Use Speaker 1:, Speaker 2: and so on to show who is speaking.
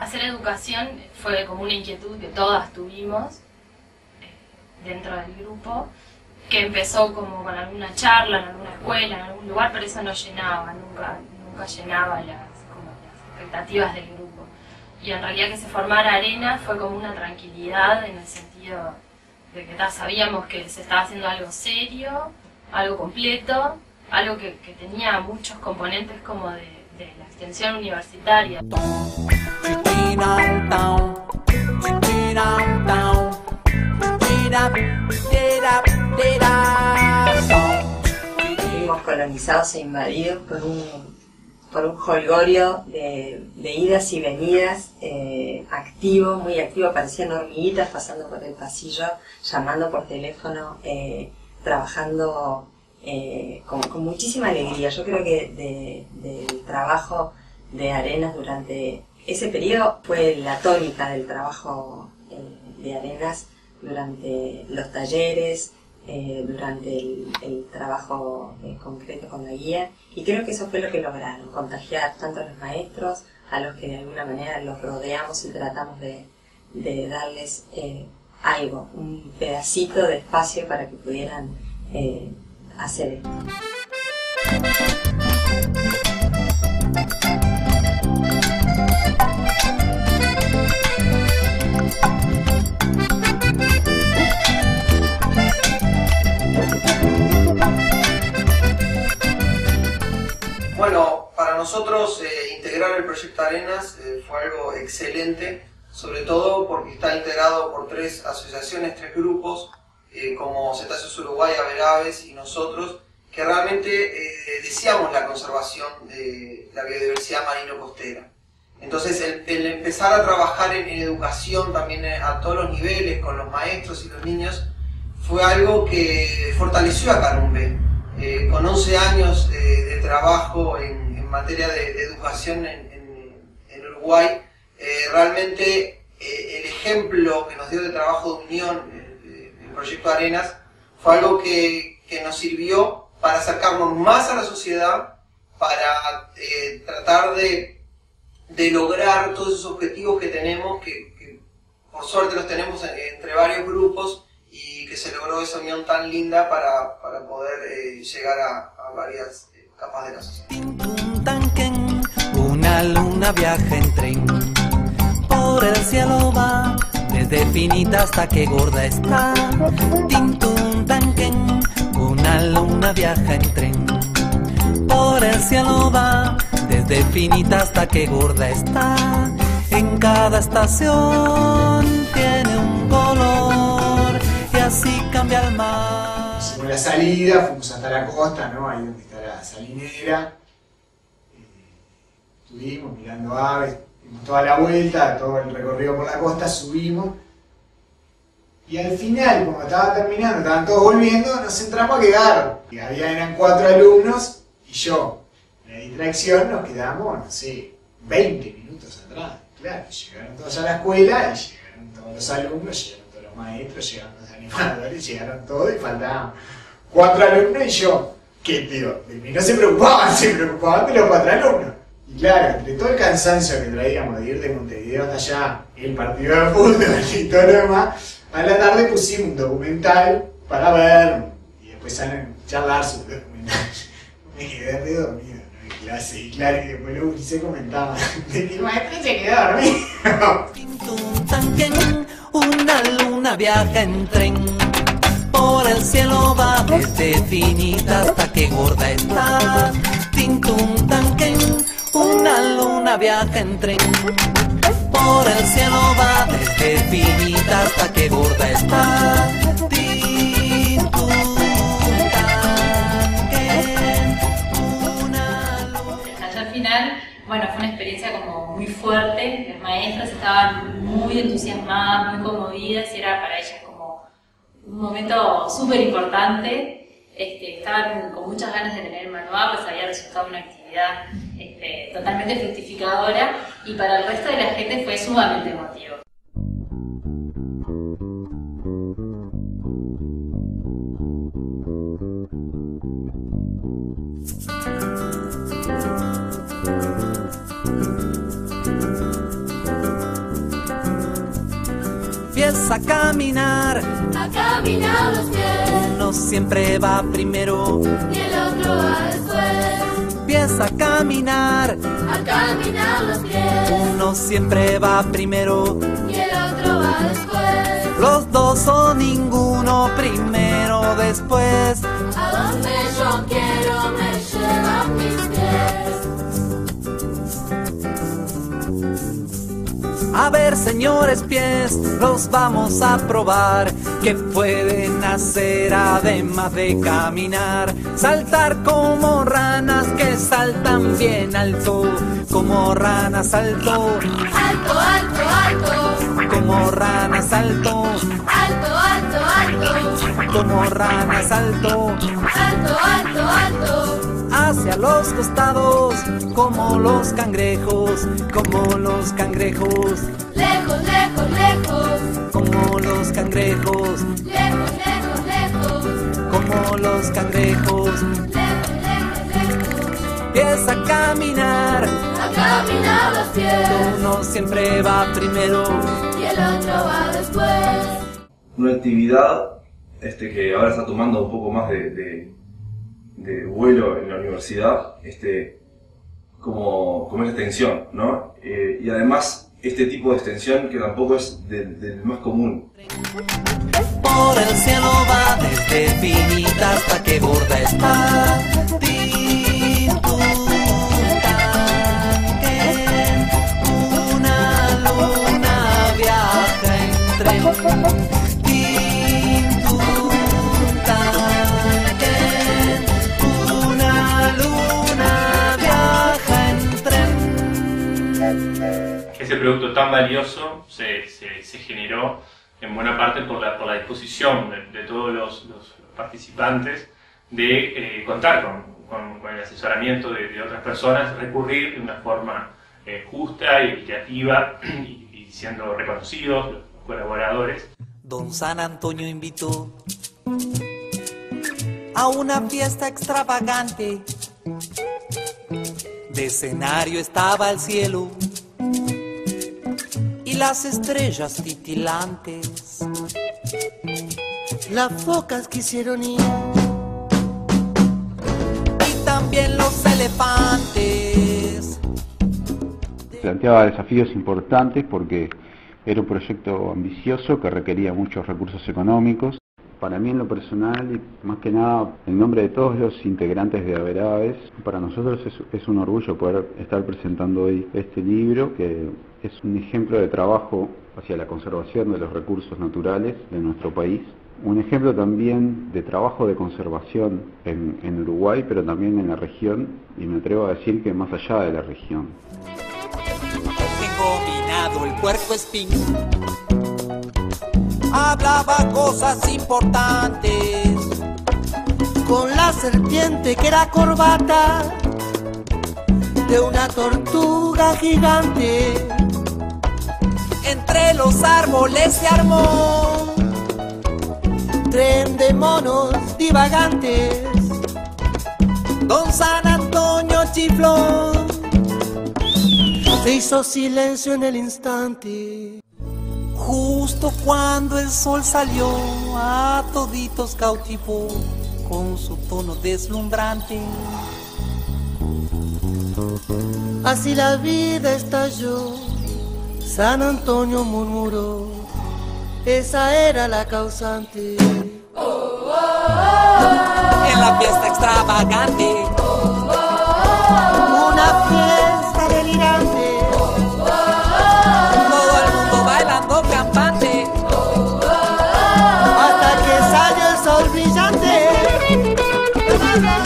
Speaker 1: Hacer educación fue como una inquietud que todas tuvimos eh, dentro del grupo, que empezó como con alguna charla en alguna escuela, en algún lugar, pero eso no llenaba, nunca, nunca llenaba las, como las expectativas del grupo. Y en realidad que se formara Arena fue como una tranquilidad en el sentido de que ta, sabíamos que se estaba haciendo algo serio, algo completo, algo que, que tenía muchos componentes como de, de la extensión universitaria.
Speaker 2: Fuimos colonizados e invadidos por un, por un holgorio de, idas y venidas eh, activo, muy activo, parecían hormiguitas pasando por el pasillo, llamando por teléfono, eh, trabajando eh, con, muchísima alegría. Yo creo que de- del trabajo de Arenas durante ese periodo fue la tónica del trabajo de Arenas durante los talleres, eh, durante el, trabajo eh, concreto con la guía y creo que eso fue lo que lograron, contagiar tanto a los maestros, a los que de alguna manera los rodeamos y tratamos de, darles eh, algo, un pedacito de espacio para que pudieran hacer esto.
Speaker 3: Bueno, para nosotros eh, integrar el proyecto Arenas eh, fue algo excelente, sobre todo porque está integrado por tres asociaciones, tres grupos, eh, como Cetáceos Uruguay, Averaves y nosotros, que realmente deseamos la conservación de la biodiversidad marino-costera. Entonces, el, empezar a trabajar en, en educación también a todos los niveles, con los maestros y los niños, fue algo que fortaleció a Carumbe. Eh, con 11 años de, trabajo en, materia de, educación en, Uruguay, eh, realmente eh, el ejemplo que nos dio de trabajo de unión, eh, el proyecto Arenas, fue algo que, nos sirvió para acercarnos más a la sociedad, para tratar de, de lograr todos esos objetivos que tenemos, que, por suerte los tenemos en- entre varios grupos que se logró esa unión tan linda para, para poder eh, llegar a, varias eh, capas de la sociedad.
Speaker 4: Una luna viaja en tren. Por el cielo va, desde finita hasta que gorda está. Tintun tanquen, una luna viaja en tren. Por el cielo va, desde finita hasta que gorda está. En cada estación tiene así cambia el.
Speaker 5: Hicimos la salida, fuimos hasta la costa, ¿no? Ahí donde está la salinera. Eh, Estuvimos mirando aves, dimos toda la vuelta, todo el recorrido por la costa, subimos. Y al final, como estaba terminando, estaban todos volviendo, nos entramos a quedar. Y había, eran cuatro alumnos y yo. La distracción nos quedamos, no sé, 20 minutos atrás. Claro, llegaron todos a la escuela y llegaron todos los alumnos, llegaron maestros, llegaron los animadores, llegaron todos y faltaban cuatro alumnos y yo. ¿Qué tío? De mí no se preocupaban, se preocupaban de los cuatro alumnos. Y claro, entre todo el cansancio que traíamos de ir de Montevideo hasta allá, el partido de fútbol y todo lo demás, a la tarde pusimos un documental para ver y después salen charlar sobre el documental. Me quedé re dormido ¿no? en clase y claro, y después los se comentaban de que el maestro se quedó dormido.
Speaker 4: Una luna viaja en tren. Por el cielo va desde finita hasta que gorda está. Tintun tanquen, una luna viaja en tren. Por el cielo va desde finita hasta que gorda está. Tintun tanquen, una luna.
Speaker 1: Allá al final, bueno, fue una experiencia como muy fuerte. Las maestras estaban muy entusiasmadas, muy conmovidas y era para ellas como un momento súper importante. Este, estaban con muchas ganas de tener el manual, pues había resultado una actividad este, totalmente fructificadora y para el resto de la gente fue sumamente emotivo.
Speaker 4: A caminar,
Speaker 6: a caminar los pies,
Speaker 4: uno siempre va primero,
Speaker 6: y el otro va después,
Speaker 4: empieza a caminar,
Speaker 6: a caminar los pies,
Speaker 4: uno siempre va primero,
Speaker 6: y el otro va después,
Speaker 4: los dos o ninguno primero después.
Speaker 6: a
Speaker 4: A ver, señores pies, los vamos a probar. Que pueden hacer además de caminar? Saltar como ranas que saltan bien alto. Como ranas alto,
Speaker 6: Alto, alto, alto,
Speaker 4: como ranas alto,
Speaker 6: alto, alto, alto,
Speaker 4: como ranas alto.
Speaker 6: alto, alto, alto,
Speaker 4: Hacia los costados, como los cangrejos, como los cangrejos,
Speaker 6: lejos, lejos, lejos,
Speaker 4: como los cangrejos,
Speaker 6: lejos, lejos, lejos,
Speaker 4: como los cangrejos.
Speaker 6: lejos, lejos, lejos,
Speaker 4: Empieza a caminar,
Speaker 6: a caminar los pies,
Speaker 4: uno siempre va primero.
Speaker 6: y el otro va después.
Speaker 7: una actividad este, que ahora está tomando un poco más de, de- de vuelo en la universidad, este, como, como es la extensión, ¿no? Eh, y además este tipo de extensión que tampoco es del, más común.
Speaker 4: Por el cielo va desde finita hasta que gorda está. Tintuntanque, Una luna viaja en
Speaker 8: ese producto tan valioso se, generó en buena parte por la, por la disposición de, de todos los, participantes de eh, contar con, el asesoramiento de, de otras personas, recurrir de una forma eh, justa y equitativa y, siendo reconocidos colaboradores.
Speaker 4: Don San Antonio invitó a una fiesta extravagante. De escenario estaba el cielo las estrellas titilantes.
Speaker 9: Las focas quisieron ir,
Speaker 4: Y también los elefantes.
Speaker 10: planteaba desafíos importantes porque era un proyecto ambicioso que requería muchos recursos económicos. Para mí en lo personal y más que nada en nombre de todos los integrantes de Averaves, para nosotros es, un orgullo poder estar presentando hoy este libro que es un ejemplo de trabajo hacia la conservación de los recursos naturales de nuestro país. Un ejemplo también de trabajo de conservación en, Uruguay, pero también en la región, y me atrevo a decir que más allá de la región.
Speaker 4: Hablaba cosas importantes.
Speaker 9: con la serpiente que era corbata de una tortuga gigante.
Speaker 4: Entre los árboles se armó
Speaker 9: Tren de monos divagantes,
Speaker 4: Don San Antonio chifló.
Speaker 9: se hizo silencio en el instante.
Speaker 4: Justo cuando el sol salió, a toditos cautivó con su tono deslumbrante.
Speaker 9: Así la vida estalló, San Antonio murmuró, esa era la causante.
Speaker 4: En la fiesta extravagante, Progress.